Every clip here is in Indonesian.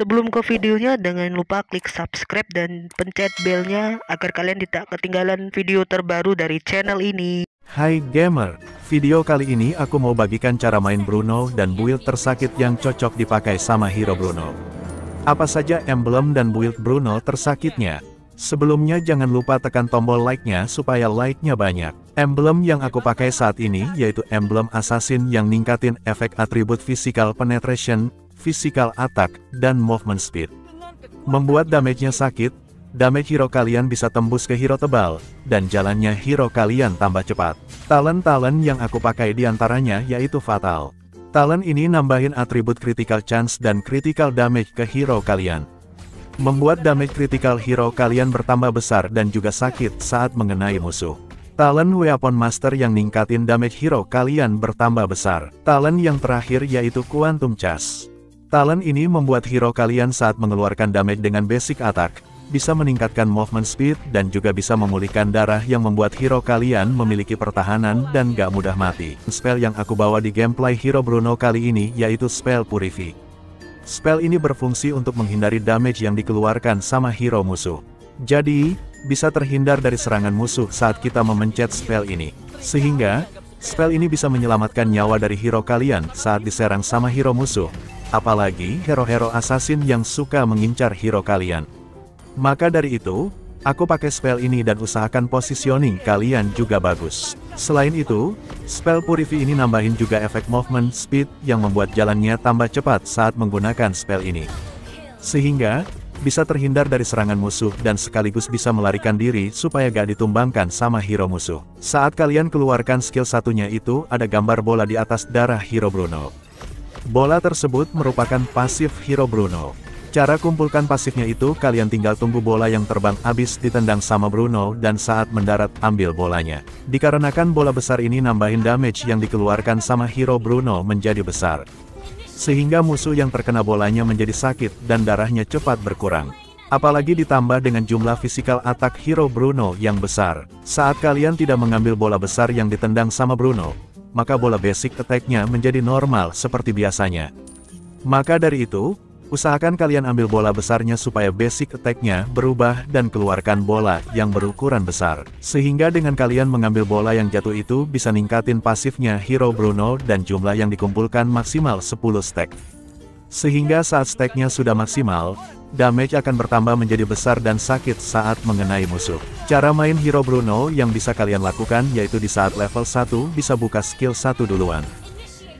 Sebelum ke videonya, jangan lupa klik subscribe dan pencet belnya agar kalian tidak ketinggalan video terbaru dari channel ini. Hai gamer, video kali ini aku mau bagikan cara main Bruno dan build tersakit yang cocok dipakai sama hero Bruno. Apa saja emblem dan build Bruno tersakitnya? Sebelumnya jangan lupa tekan tombol like-nya supaya like-nya banyak. Emblem yang aku pakai saat ini yaitu emblem assassin yang ningkatin efek atribut physical penetration, physical attack, dan movement speed. Membuat damage-nya sakit, damage hero kalian bisa tembus ke hero tebal, dan jalannya hero kalian tambah cepat. Talent-talent yang aku pakai di antaranya yaitu Fatal. Talent ini nambahin atribut critical chance dan critical damage ke hero kalian. Membuat damage critical hero kalian bertambah besar dan juga sakit saat mengenai musuh. Talent Weapon Master yang ningkatin damage hero kalian bertambah besar. Talent yang terakhir yaitu Quantum Chas. Talent ini membuat hero kalian saat mengeluarkan damage dengan basic attack, bisa meningkatkan movement speed dan juga bisa memulihkan darah yang membuat hero kalian memiliki pertahanan dan gak mudah mati. Spell yang aku bawa di gameplay hero Bruno kali ini yaitu Spell Purify. Spell ini berfungsi untuk menghindari damage yang dikeluarkan sama hero musuh. Jadi, bisa terhindar dari serangan musuh saat kita memencet spell ini. Sehingga, spell ini bisa menyelamatkan nyawa dari hero kalian saat diserang sama hero musuh. Apalagi hero-hero assassin yang suka mengincar hero kalian. Maka dari itu, Aku pakai spell ini dan usahakan positioning kalian juga bagus. Selain itu, spell Purify ini nambahin juga efek movement speed yang membuat jalannya tambah cepat saat menggunakan spell ini. Sehingga, bisa terhindar dari serangan musuh dan sekaligus bisa melarikan diri supaya gak ditumbangkan sama hero musuh. Saat kalian keluarkan skill satunya itu ada gambar bola di atas darah hero Bruno. Bola tersebut merupakan pasif hero Bruno. Cara kumpulkan pasifnya itu kalian tinggal tunggu bola yang terbang habis ditendang sama Bruno dan saat mendarat ambil bolanya. Dikarenakan bola besar ini nambahin damage yang dikeluarkan sama hero Bruno menjadi besar. Sehingga musuh yang terkena bolanya menjadi sakit dan darahnya cepat berkurang. Apalagi ditambah dengan jumlah physical attack hero Bruno yang besar. Saat kalian tidak mengambil bola besar yang ditendang sama Bruno, maka bola basic attack-nya menjadi normal seperti biasanya. Maka dari itu, Usahakan kalian ambil bola besarnya supaya basic attack-nya berubah dan keluarkan bola yang berukuran besar. Sehingga dengan kalian mengambil bola yang jatuh itu bisa ningkatin pasifnya Hero Bruno dan jumlah yang dikumpulkan maksimal 10 stack. Sehingga saat stacknya sudah maksimal, damage akan bertambah menjadi besar dan sakit saat mengenai musuh. Cara main Hero Bruno yang bisa kalian lakukan yaitu di saat level 1 bisa buka skill 1 duluan.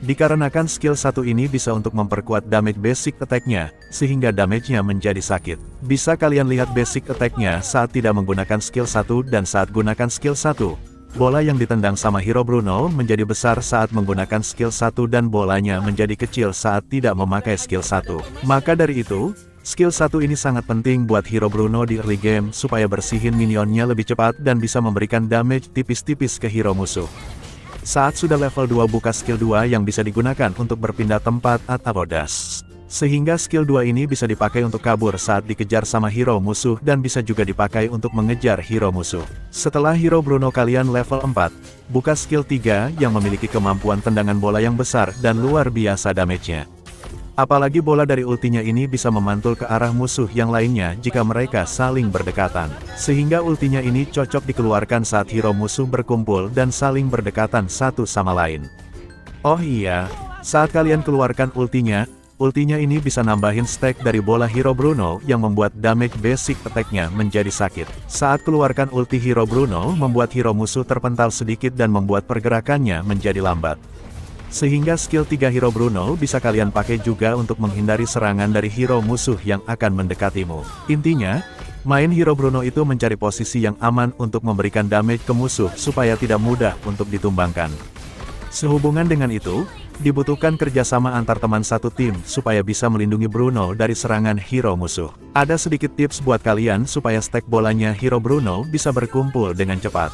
Dikarenakan skill satu ini bisa untuk memperkuat damage basic attack-nya, sehingga damage-nya menjadi sakit. Bisa kalian lihat basic attack-nya saat tidak menggunakan skill satu dan saat gunakan skill satu. Bola yang ditendang sama hero Bruno menjadi besar saat menggunakan skill satu dan bolanya menjadi kecil saat tidak memakai skill satu. Maka dari itu, skill satu ini sangat penting buat hero Bruno di early game supaya bersihin minionnya lebih cepat dan bisa memberikan damage tipis-tipis ke hero musuh. Saat sudah level 2 buka skill 2 yang bisa digunakan untuk berpindah tempat atau dash. Sehingga skill 2 ini bisa dipakai untuk kabur saat dikejar sama hero musuh dan bisa juga dipakai untuk mengejar hero musuh. Setelah hero Bruno kalian level 4, buka skill 3 yang memiliki kemampuan tendangan bola yang besar dan luar biasa damage-nya. Apalagi bola dari ultinya ini bisa memantul ke arah musuh yang lainnya jika mereka saling berdekatan. Sehingga ultinya ini cocok dikeluarkan saat hero musuh berkumpul dan saling berdekatan satu sama lain. Oh iya, saat kalian keluarkan ultinya, ultinya ini bisa nambahin stack dari bola hero Bruno yang membuat damage basic attack-nya menjadi sakit. Saat keluarkan ulti hero Bruno membuat hero musuh terpental sedikit dan membuat pergerakannya menjadi lambat. Sehingga skill 3 hero Bruno bisa kalian pakai juga untuk menghindari serangan dari hero musuh yang akan mendekatimu. Intinya, main hero Bruno itu mencari posisi yang aman untuk memberikan damage ke musuh supaya tidak mudah untuk ditumbangkan. Sehubungan dengan itu, dibutuhkan kerjasama antar teman satu tim supaya bisa melindungi Bruno dari serangan hero musuh. Ada sedikit tips buat kalian supaya stack bolanya hero Bruno bisa berkumpul dengan cepat.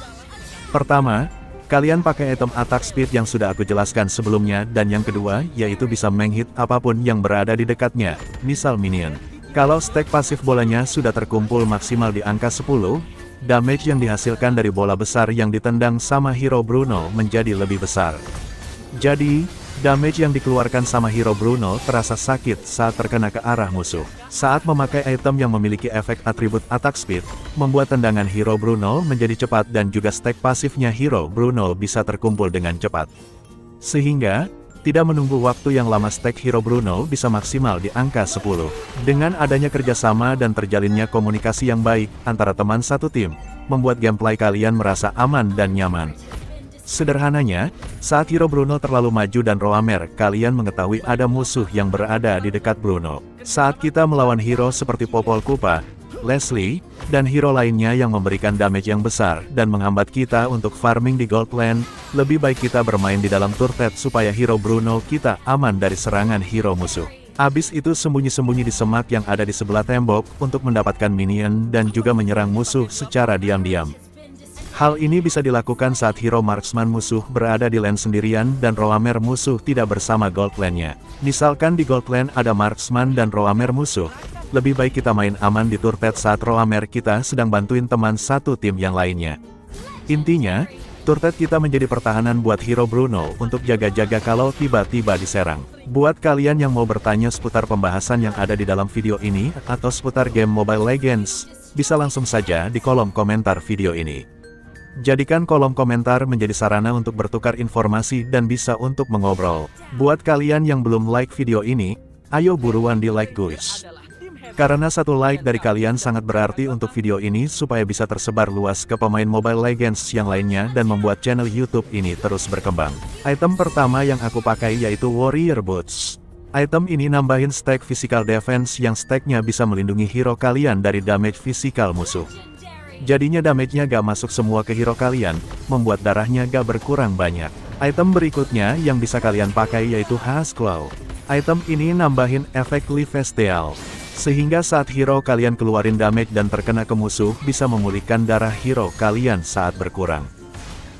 Pertama, Kalian pakai item attack speed yang sudah aku jelaskan sebelumnya dan yang kedua, yaitu bisa menghit apa pun yang berada di dekatnya, misal minion. Kalau stack pasif bolanya sudah terkumpul maksimal di angka 10, damage yang dihasilkan dari bola besar yang ditendang sama hero Bruno menjadi lebih besar. Jadi, Damage yang dikeluarkan sama hero Bruno terasa sakit saat terkena ke arah musuh. Saat memakai item yang memiliki efek atribut attack speed, membuat tendangan hero Bruno menjadi cepat dan juga stack pasifnya hero Bruno bisa terkumpul dengan cepat. Sehingga, tidak menunggu waktu yang lama stack hero Bruno bisa maksimal di angka 10. Dengan adanya kerjasama dan terjalinnya komunikasi yang baik antara teman satu tim, membuat gameplay kalian merasa aman dan nyaman. Sederhananya, saat hero Bruno terlalu maju dan Roamer, kalian mengetahui ada musuh yang berada di dekat Bruno. Saat kita melawan hero seperti Popol Kupa, Leslie, dan hero lainnya yang memberikan damage yang besar dan menghambat kita untuk farming di Gold Land, lebih baik kita bermain di dalam turret supaya hero Bruno kita aman dari serangan hero musuh. Abis itu sembunyi-sembunyi di semak yang ada di sebelah tembok untuk mendapatkan minion dan juga menyerang musuh secara diam-diam. Hal ini bisa dilakukan saat hero marksman musuh berada di lane sendirian dan Roamer musuh tidak bersama gold lane-nya. Misalkan di gold lane ada marksman dan Roamer musuh, lebih baik kita main aman di turret saat Roamer kita sedang bantuin teman satu tim yang lainnya. Intinya, turret kita menjadi pertahanan buat hero Bruno untuk jaga-jaga kalau tiba-tiba diserang. Buat kalian yang mau bertanya seputar pembahasan yang ada di dalam video ini, atau seputar game Mobile Legends, bisa langsung saja di kolom komentar video ini. Jadikan kolom komentar menjadi sarana untuk bertukar informasi dan bisa untuk mengobrol. Buat kalian yang belum like video ini, ayo buruan di like guys. Karena satu like dari kalian sangat berarti untuk video ini supaya bisa tersebar luas ke pemain Mobile Legends yang lainnya dan membuat channel YouTube ini terus berkembang. Item pertama yang aku pakai yaitu Warrior Boots. Item ini nambahin stack physical defense yang stacknya bisa melindungi hero kalian dari damage physical musuh. Jadinya damage-nya gak masuk semua ke hero kalian, membuat darahnya gak berkurang banyak. Item berikutnya yang bisa kalian pakai yaitu Has Claw. Item ini nambahin efek Lifesteal. Sehingga saat hero kalian keluarin damage dan terkena ke musuh bisa memulihkan darah hero kalian saat berkurang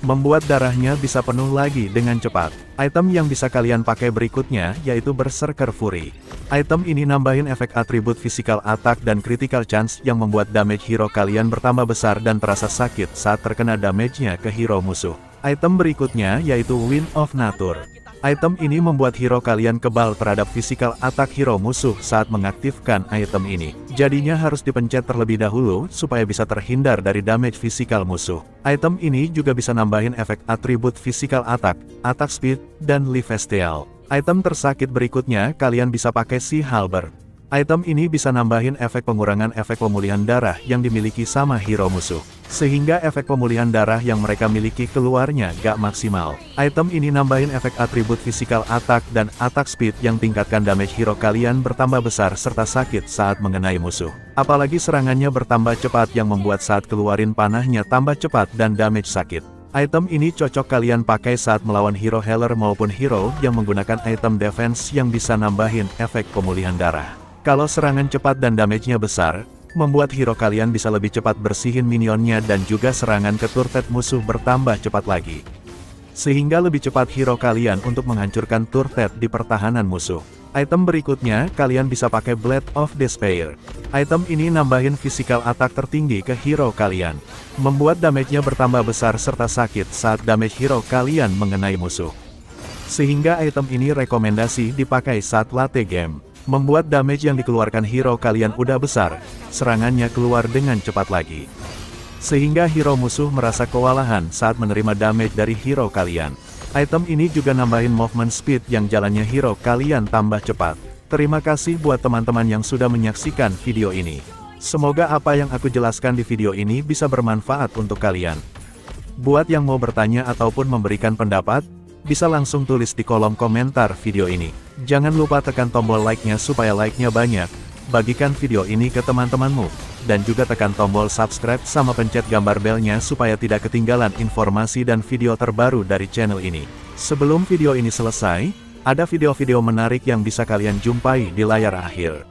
membuat darahnya bisa penuh lagi dengan cepat. Item yang bisa kalian pakai berikutnya, yaitu Berserker Fury. Item ini nambahin efek atribut physical attack dan critical chance yang membuat damage hero kalian bertambah besar dan terasa sakit saat terkena damage-nya ke hero musuh. Item berikutnya yaitu Wind of Nature. Item ini membuat hero kalian kebal terhadap physical attack hero musuh saat mengaktifkan item ini. Jadinya harus dipencet terlebih dahulu supaya bisa terhindar dari damage physical musuh. Item ini juga bisa nambahin efek atribut physical attack, attack speed, dan lifesteal. Item tersakit berikutnya kalian bisa pakai si Halberd. Item ini bisa nambahin efek pengurangan efek pemulihan darah yang dimiliki sama hero musuh. Sehingga efek pemulihan darah yang mereka miliki keluarnya gak maksimal. Item ini nambahin efek atribut physical attack dan attack speed yang tingkatkan damage hero kalian bertambah besar serta sakit saat mengenai musuh. Apalagi serangannya bertambah cepat yang membuat saat keluarin panahnya tambah cepat dan damage sakit. Item ini cocok kalian pakai saat melawan hero healer maupun hero yang menggunakan item defense yang bisa nambahin efek pemulihan darah. Kalau serangan cepat dan damage-nya besar, membuat hero kalian bisa lebih cepat bersihin minionnya dan juga serangan ke turret musuh bertambah cepat lagi. Sehingga lebih cepat hero kalian untuk menghancurkan turret di pertahanan musuh. Item berikutnya, kalian bisa pakai Blade of Despair. Item ini nambahin physical attack tertinggi ke hero kalian. Membuat damage-nya bertambah besar serta sakit saat damage hero kalian mengenai musuh. Sehingga item ini rekomendasi dipakai saat late game. Membuat damage yang dikeluarkan hero kalian udah besar, serangannya keluar dengan cepat lagi. Sehingga hero musuh merasa kewalahan saat menerima damage dari hero kalian. Item ini juga nambahin movement speed yang jalannya hero kalian tambah cepat. Terima kasih buat teman-teman yang sudah menyaksikan video ini. Semoga apa yang aku jelaskan di video ini bisa bermanfaat untuk kalian. Buat yang mau bertanya ataupun memberikan pendapat, bisa langsung tulis di kolom komentar video ini. Jangan lupa tekan tombol like-nya supaya like-nya banyak, bagikan video ini ke teman-temanmu, dan juga tekan tombol subscribe sama pencet gambar belnya supaya tidak ketinggalan informasi dan video terbaru dari channel ini. Sebelum video ini selesai, ada video-video menarik yang bisa kalian jumpai di layar akhir.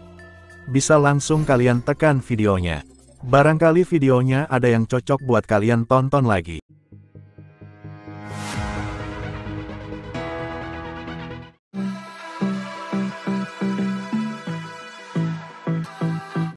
Bisa langsung kalian tekan videonya. Barangkali videonya ada yang cocok buat kalian tonton lagi.